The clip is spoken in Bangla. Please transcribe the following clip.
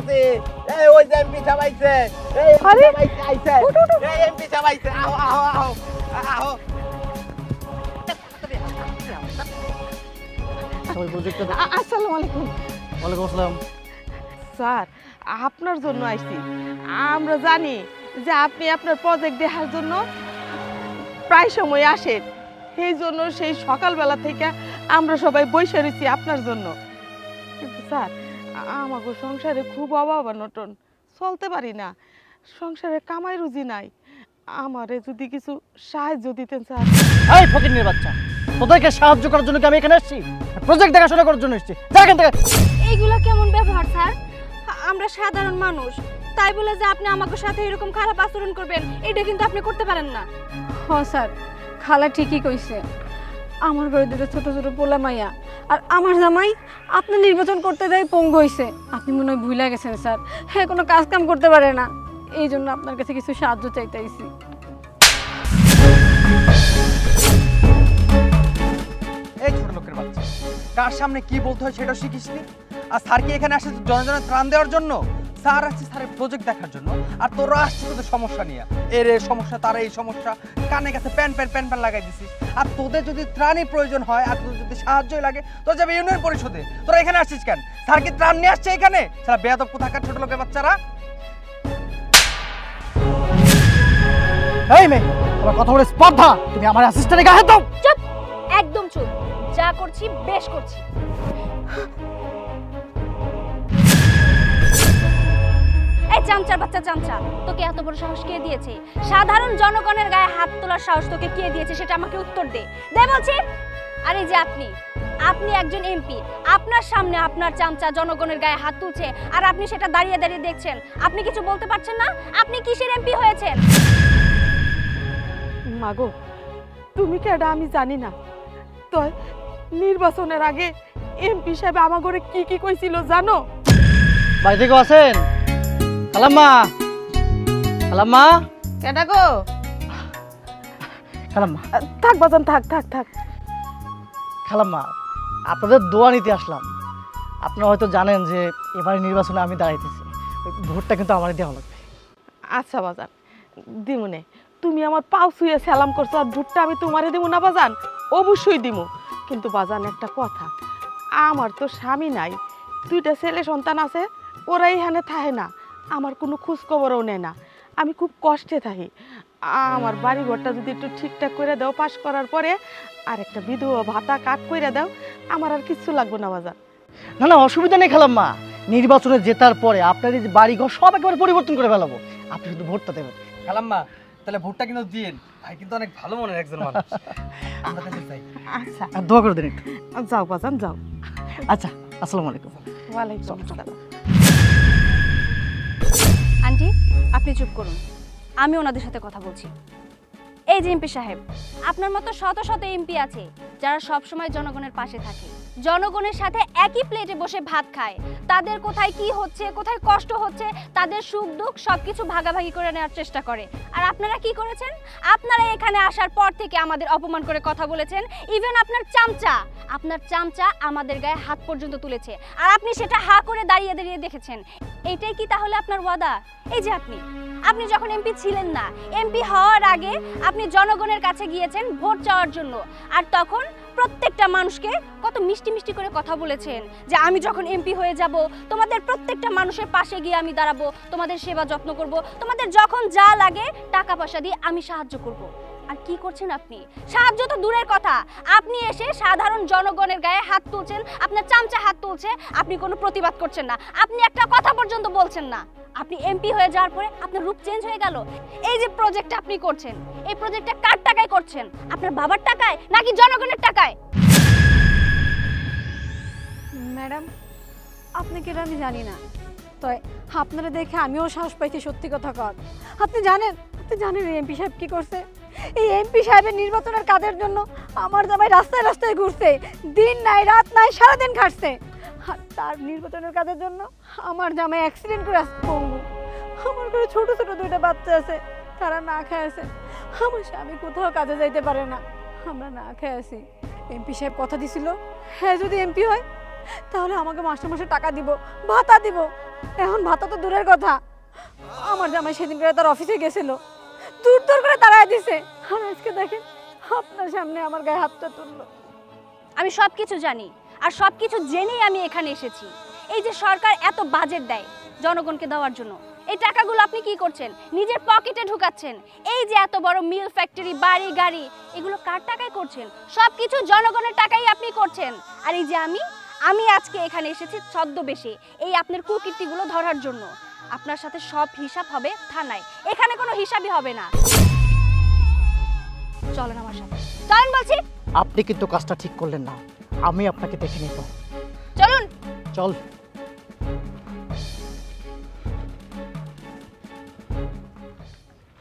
চাচি এই ওই যে এমপি সাবাইছে এই এমপি আরে! আইছে। এই এমপি সাবাইছে আও আও আও আও সবাই প্রজেক্টটা আসসালামু আলাইকুম। ওয়ালাইকুম আসসালাম। স্যার আপনার জন্য আইছি। আমরা জানি যে আপনি আপনার প্রজেক্ট দেখার জন্য প্রায় সময় আসেন। সেই জন্য সেই সকালবেলা থেকে আমরা সবাই বসে রয়েছি আপনার জন্য। কিন্তু স্যার আমাকে সংসারে খুব অভাব অনটন চলতে পারি না। সংসারে কামাই রুজি নাই। আমারে যদি কিছু সাহায্য দিতেন স্যার। এই ফকিনের বাচ্চা তোদেরকে সাহায্য করার জন্য কি আমি এখানে এসেছি? প্রজেক্ট দেখাশোনা করার জন্য এসেছি। যা এখান থেকে। এইগুলা কেমন ব্যবহার স্যার? আমরা সাধারণ মানুষ। তাই বলে যে আপনি আমাকে সাথে এরকম খারাপ আচরণ করবেন এটা কিন্তু আপনি করতে পারেন না। হ স্যার। খালা ঠিকই কইছে। আমার ঘরে দুটো ছোট ছোট পোলা মাইয়া। আর আমার জামাই, আপনি নির্বাচন করতে যাই পঙ্গু হয়েছে আপনি মনে হয় ভুলে গেছেন, স্যার। হ্যাঁ কোনো কাজ কাম করতে পারে না। এই জন্য আপনার কাছে কিছু সাহায্য চাইতেছি। এই কার সামনে কি বলতে হয় সেটাও শিখিসনি? আর স্যার কি এখানে আসে জনজনের ত্রাণ দেওয়ার জন্য? স্যার আসছে স্যারের প্রজেক্ট দেখার জন্য। আর তোরা আসছিস তোদের সমস্যা নিয়ে। এর এই সমস্যা, তার এই সমস্যা। কানে কাছে প্যান প্যান প্যান প্যান লাগাই দিছিস আর তোদের যদি ত্রাণই প্রয়োজন হয়, আর তোদের যদি সাহায্যই লাগে, তোরা যাবে ইউনিয়ন পরিষদে। তোরা এখানে আসছিস কেন? স্যার কি ত্রাণ নিয়ে আসছে এখানে? সারা বেয়াদব কোথাকার ছোট লোকের বাচ্চারা? এই মেয়ে তোমার কথা বলে স্পর্ধা। তুমি আমার অ্যাসিস্ট্যান্টে গায়ে দাও। চুপ! একদম চুপ। যা করছি, বেশ করছি। চামচার বাচ্চা চামচা। তোকে এত বড় সাহস কে দিয়েছে? সাধারণ জনগণের গায়ে হাত তোলার সাহস তোকে কে দিয়েছে সেটা আমাকে উত্তর দে। দে বলছি আরে যে আপনি আপনি একজন এমপি আপনার সামনে আপনার চামচা জনগণের গায়ে হাত তুলছে আর আপনি সেটা দাঁড়িয়ে দাঁড়িয়ে দেখছেন। আপনি কিছু বলতে পারছেন না? আপনি কিসের এমপি হয়েছেন? মাগো তুমি কেডা আমি জানি না? তো নির্বাচনের আগে এমপি সাহেব আমার ঘরে কি কি কইছিল জানো? বাড়ি থেকে আছেন? খালাম্মা খালাম্মা কেডা গো খালাম্মা থাক বাজান থাক থাক থাক খালাম্মা আপনাদের দোয়া নিতে আসলাম আপনারা হয়তো জানেন যে এবারে নির্বাচনে আমি দাঁড়াইতেছি ভোটটা কিন্তু আমার দেওয়া লাগবে আচ্ছা বাজান দিমুনে তুমি আমার পাও ছুঁয়ে সালাম করছ আর ভুট্টা আমি তোমারে দিব না বাজান অবশ্যই দিমু কিন্তু বাজান একটা কথা আমার তো স্বামী নাই দুইটা ছেলে সন্তান আছে ওরা এখানে থাকে না আমার কোনো খোঁজখবরও নেয় না। আমি খুব কষ্টে থাকি। আমার বাড়ি ঘরটা যদি একটু ঠিকঠাক করে দাও পাশ করার পরে আর একটা বিধবা ভাতা কাট করে দাও আমার আর কিচ্ছু লাগবে না বাজার। না না অসুবিধা নেই খেলাম মা নির্বাচনে জেতার পরে আপনার এই যে বাড়িঘর সব একেবারে পরিবর্তন করে ফেলাবো। আপনি শুধু ভোটটা দেবেন। খেলাম মা তাহলে ভোটটা কিন্তু দিন ভাই কিন্তু অনেক ভালো মনের একজন মানুষ। আচ্ছা। আর দোয়া করে দিন একটু। যাও বাজান যাও। আচ্ছা আসসালামু আলাইকুম। ওয়ালাইকুম আসসালাম। আন্টি, আপনি চুপ করুন। আমি ওনাদের সাথে কথা বলছি। এই যে এমপি সাহেব, আপনার মতো শত শত এমপি আছে, যারা সব সময় জনগণের পাশে থাকে। জনগণের সাথে একই প্লেটে বসে ভাত খায়। তাদের কোথায় কি হচ্ছে, কোথায় কষ্ট হচ্ছে, তাদের সুখ দুঃখ সবকিছু ভাগাভাগি করে নেওয়ার চেষ্টা করে। আর আপনারা কি করেছেন? আপনারা এখানে আসার পর থেকে আমাদের অপমান করে কথা বলেছেন ইভেন আপনার চামচা। আপনার চামচা আমাদের গায়ে হাত পর্যন্ত তুলেছে, আর আপনি সেটা হা করে দাঁড়িয়ে দাঁড়িয়ে দেখেছেন। এটাই কি তাহলে আপনার ওয়াদা? এই যে আপনি আপনি যখন এমপি ছিলেন না, এমপি হওয়ার আগে আপনি জনগণের কাছে গিয়েছেন ভোট চাওয়ার জন্য। আর তখন প্রত্যেকটা মানুষকে কত মিষ্টি মিষ্টি করে কথা বলেছেন যে আমি যখন এমপি হয়ে যাব, তোমাদের প্রত্যেকটা মানুষের পাশে গিয়ে আমি দাঁড়াবো, তোমাদের সেবা যত্ন করব, তোমাদের যখন যা লাগে টাকা পয়সা দিয়ে আমি সাহায্য করব। আর কি করছেন আপনি? সাহায্য তো দূরের কথা। আপনি এসে সাধারণ জনগণের গায়ে হাত তুলছেন, আপনার চামচা হাত তুলছে, আপনি কোনো প্রতিবাদ করছেন না। আপনি একটা কথা পর্যন্ত বলছেন না। আপনি এমপি হয়ে যাওয়ার পরে আপনার রূপ চেঞ্জ হয়ে গেল। এই যে প্রজেক্টটা আপনি করছেন, এই প্রজেক্টটা কার টাকায় করছেন? আপনার বাবার টাকায় নাকি জনগণের টাকায়? ম্যাডাম, আপনি এটা আমি জানি না। তো আপনারা দেখে আমিও সাহস পাইছি সত্যি কথা কর। আপনি জানেন আপনি জানেন এমপি সাহেব কি করছে? এই এমপি সাহেবের নির্বাচনের কাজের জন্য আমার জামাই রাস্তায় রাস্তায় ঘুরছে। দিন নাই, রাত নাই, সারাদিন খাটছে। আর তার নির্বাচনের কাজের জন্য আমার জামাই অ্যাক্সিডেন্ট করে পঙ্গু। আমার ঘরে ছোট ছোট দুইটা বাচ্চা আছে, তারা না খেয়ে আছে। আমার স্বামী কোথাও কাজে যাইতে পারে না। আমরা না খেয়ে আছি। এমপি সাহেব কথা দিছিল হ্যাঁ যদি এমপি হয়, তাহলে আমাকে মাসে মাসে টাকা দিব, ভাতা দিব। এখন ভাতা তো দূরের কথা। আমার জামাই সেদিন তার অফিসে গেছিল। দূর দূর করে তাড়ায় দিছে। আর আজকে দেখেন, আপনার সামনে আমার গায়ে হাতটা তুললো। আমি সব কিছু জানি, আর সব কিছু জেনেই আমি এখানে এসেছি। এই যে সরকার এত বাজেট দেয় জনগণকে দেওয়ার জন্য, এই টাকাগুলো আপনি কি করছেন? নিজের পকেটে ঢুকাচ্ছেন। এই যে এত বড় মিল ফ্যাক্টরি, বাড়ি, গাড়ি, এগুলো কার টাকায় করছেন? সব কিছু জনগণের টাকাই আপনি করছেন। আর এই যে আমি আমি আজকে এখানে এসেছি ছদ্মবেশে, এই আপনার কুকীর্তিগুলো ধরার জন্য। আপনার সাথে সব হিসাব হবে থানায়। এখানে কোনো হিসাবই হবে না। চলেন আমার সাথে। চলেন বলছি আপনি কিন্তু কাজটা ঠিক করলেন না। আমি আপনাকে দেখে নিব। চলুন। চল।